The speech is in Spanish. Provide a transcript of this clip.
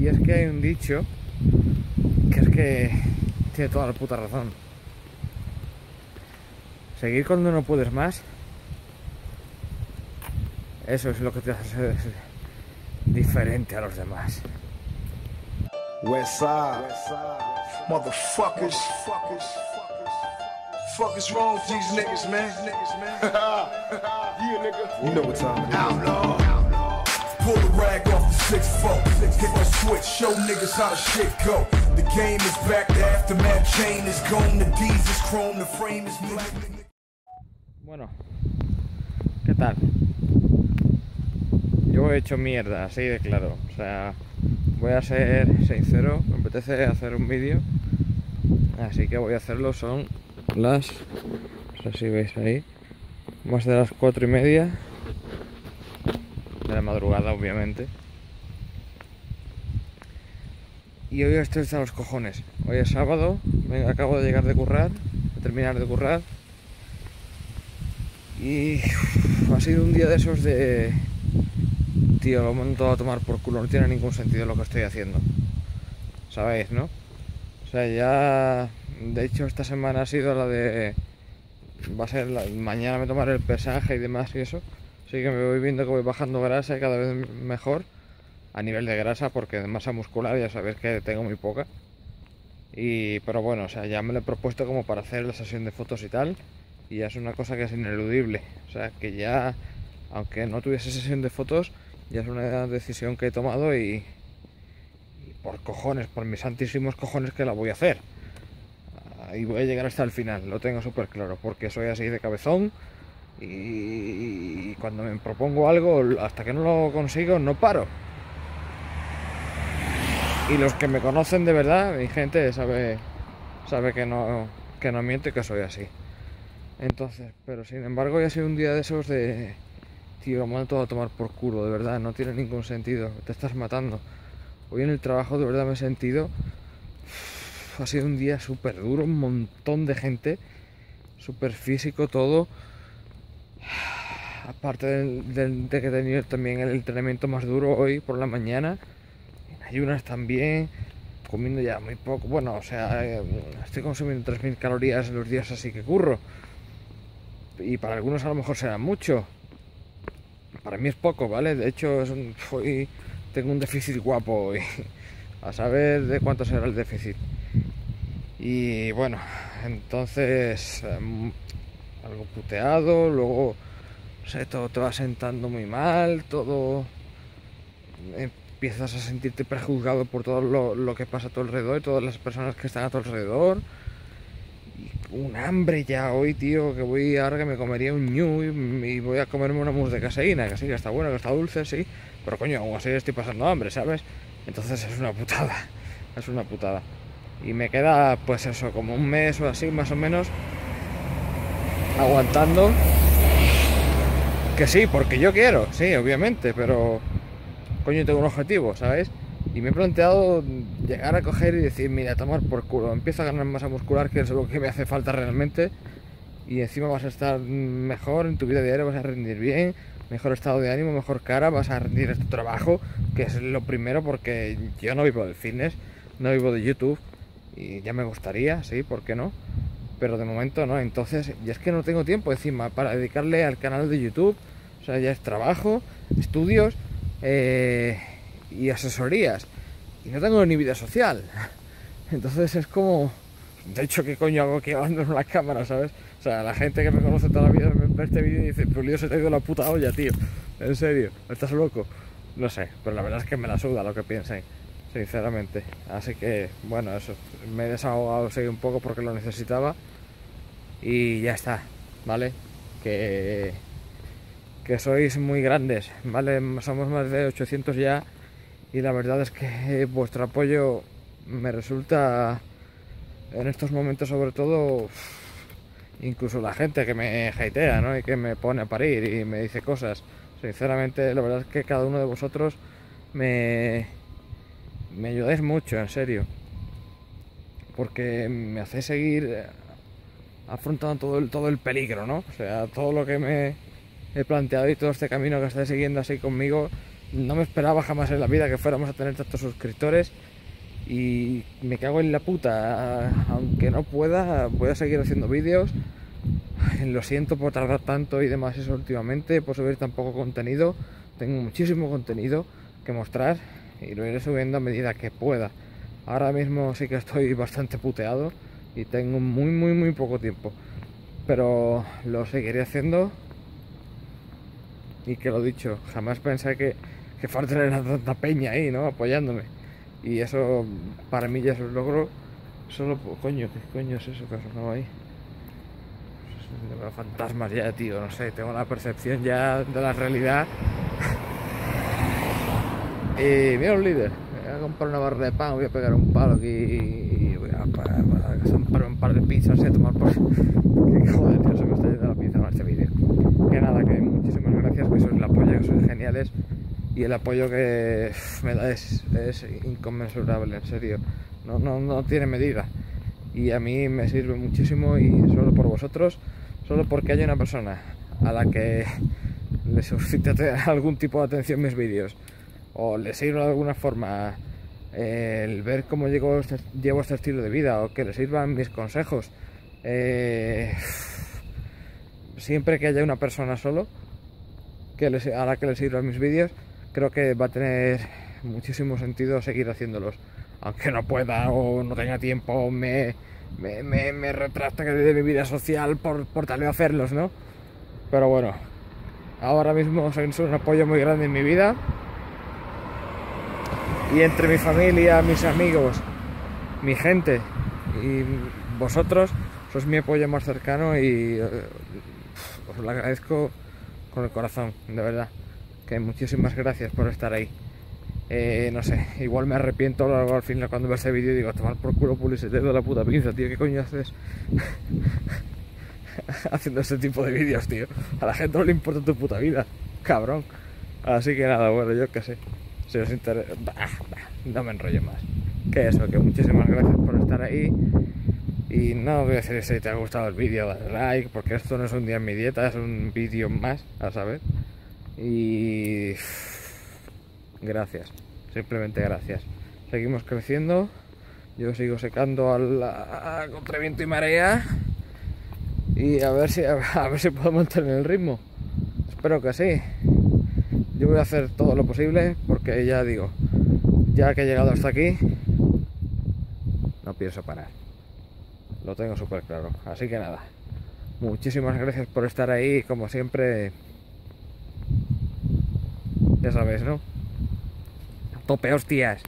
Y es que hay un dicho que es que tiene toda la puta razón. Seguir cuando no puedes más. Eso es lo que te hace ser diferente a los demás. West side. Motherfuckers. Fuck is wrong with these niggas, man? yeah, nigga. You know what time it is. Outlaw. Pull the rag off the six foot. Hit the switch, show niggas how the shit go. The game is back, the aftermath chain is gone, the D's is chrome, the frame is black. Bueno, ¿qué tal? Yo he hecho mierda, así de claro. O sea, voy a ser sincero, me apetece hacer un vídeo. Así que voy a hacerlo, son las... No sé si veis ahí. Más de las cuatro y media. De la madrugada, obviamente. Y hoy estoy hasta los cojones. Hoy es sábado, acabo de llegar de currar, de terminar de currar. Y ha sido un día de esos de... Tío, lo monto a tomar por culo, no tiene ningún sentido lo que estoy haciendo. ¿Sabéis, no? O sea, ya... De hecho, esta semana ha sido la de... Va a ser. Mañana me tomaré el pesaje y demás y eso. Así que me voy viendo que voy bajando grasa y cada vez mejor. A nivel de grasa, porque de masa muscular ya sabéis que tengo muy poca. Y... Pero bueno, o sea, ya me lo he propuesto como para hacer la sesión de fotos y tal y ya es una cosa que es ineludible. O sea, que ya, aunque no tuviese sesión de fotos, ya es una decisión que he tomado y, y por cojones, por mis santísimos cojones que la voy a hacer. Y voy a llegar hasta el final, lo tengo súper claro, porque soy así de cabezón y, cuando me propongo algo, hasta que no lo consigo, no paro. Y los que me conocen de verdad, mi gente sabe, sabe que no, que no miento y que soy así. Entonces, pero sin embargo ya ha sido un día de esos de... Tío, me todo a tomar por culo, de verdad, no tiene ningún sentido, te estás matando. Hoy en el trabajo de verdad me he sentido... Ha sido un día súper duro, un montón de gente, súper físico todo. Aparte del- de que he tenido también el entrenamiento más duro hoy por la mañana, en ayunas también, comiendo ya muy poco. Bueno, o sea, eh, estoy consumiendo 3.000 calorías en los días así que curro y para algunos a lo mejor será mucho. Para mí es poco, ¿vale? De hecho, tengo un déficit guapo hoy. A saber de cuánto será el déficit. Y bueno, entonces em, algo puteado, luego no sé, todo te va sentando muy mal, todo empiezas a sentirte prejuzgado por todo lo, que pasa a tu alrededor y todas las personas que están a tu alrededor un hambre ya hoy, tío, que voy ahora que me comería un ñu y, y voy a comerme una mousse de caseína, que sí, que está bueno, que está dulce, sí, pero coño, aún así estoy pasando hambre, ¿sabes? Entonces es una putada, es una putada. Y me queda, pues eso, como un mes o así, más o menos, aguantando. Que sí, porque yo quiero, sí, obviamente, pero coño, tengo un objetivo, ¿sabes? Y me he planteado llegar a coger y decir, mira, tomar por culo, empiezo a ganar masa muscular, que es lo que me hace falta realmente, y encima vas a estar mejor en tu vida diaria, vas a rendir bien, mejor estado de ánimo, mejor cara, vas a rendir en tu trabajo, que es lo primero porque yo no vivo del fitness, no vivo de YouTube, y ya me gustaría, sí, ¿por qué no? Pero de momento no, entonces, y es que no tengo tiempo encima para dedicarle al canal de YouTube, o sea, ya es trabajo, estudios, eh, y asesorías. Y no tengo ni vida social. Entonces es como... De hecho, ¿qué coño hago aquí hablando en la cámara, sabes? O sea, la gente que me conoce toda la vida ve este vídeo y dice, Julio, se te ha ido la puta olla, tío. En serio, estás loco. No sé, pero la verdad es que me la suda lo que piensen, sinceramente. Así que, bueno, eso. Me he desahogado un poco porque lo necesitaba. Y ya está, ¿vale? Que sois muy grandes, ¿vale? Somos más de 800 ya y la verdad es que vuestro apoyo me resulta en estos momentos sobre todo incluso la gente que me hatea, ¿no? Y que me pone a parir y me dice cosas. Sinceramente, la verdad es que cada uno de vosotros me me ayudáis mucho, en serio. Porque me hacéis seguir afrontando todo el, todo el peligro, ¿no? O sea, todo lo que me he planteado y todo este camino que estáis siguiendo así conmigo, no me esperaba jamás en la vida que fuéramos a tener tantos suscriptores y me cago en la puta. Aunque no pueda, voy a seguir haciendo vídeos. Lo siento por tardar tanto y demás eso últimamente, por subir tan poco contenido. Tengo muchísimo contenido que mostrar y lo iré subiendo a medida que pueda. Ahora mismo sí que estoy bastante puteado y tengo muy, muy, muy poco tiempo. Pero lo seguiré haciendo. Y que lo dicho, jamás pensé que, que faltaría tanta peña ahí, ¿no? Apoyándome. Y eso para mí ya es un logro. Solo, coño, ¿qué coño es eso que ha sonado ahí? Fantasmas ya, tío, no sé, tengo la percepción ya de la realidad. y mira un líder, voy a comprar una barra de pan, voy a pegar un palo aquí y voy a, para, un par de pizzas y a tomar por... joder, tío, se me está yendo la pizza en este vídeo. Que nada, que muchísimas gracias, que sois el apoyo, que sois geniales y el apoyo que me da es, inconmensurable, en serio. No, no, no tiene medida. Y a mí me sirve muchísimo y solo por vosotros, solo porque hay una persona a la que le suscite algún tipo de atención mis vídeos o le sirva de alguna forma el ver cómo llevo este, llevo este estilo de vida o que le sirvan mis consejos. Eh, siempre que haya una persona solo que a la que le sirvan mis vídeos, creo que va a tener muchísimo sentido seguir haciéndolos. Aunque no pueda o no tenga tiempo, me, me, me, me de mi vida social por, por tal de hacerlos, ¿no? Pero bueno, ahora mismo soy un apoyo muy grande en mi vida. Y entre mi familia, mis amigos, mi gente y vosotros, sois mi apoyo más cercano y eh, os lo agradezco con el corazón, de verdad muchísimas gracias por estar ahí. Eh, no sé, igual me arrepiento luego al final cuando veo este vídeo y digo, tomar por culo publicidad de la puta pinza, tío, ¿qué coño haces? Haciendo este tipo de vídeos, tío. A la gente no le importa tu puta vida, cabrón. Así que nada, bueno, yo qué sé. Si os interesa... no me enrollo más. Que eso, que muchísimas gracias por estar ahí. Y no voy a decir si te ha gustado el vídeo, dale like, porque esto no es un día en mi dieta, es un vídeo más, a saber. Y gracias, simplemente gracias. Seguimos creciendo, yo sigo secando al, contra viento y marea y a ver si a, ver si puedo mantener el ritmo. Espero que sí. Yo voy a hacer todo lo posible porque ya digo, ya que he llegado hasta aquí, no pienso parar. Lo tengo súper claro. Así que nada. Muchísimas gracias por estar ahí. Como siempre, ya sabes, ¿no? Tope, hostias.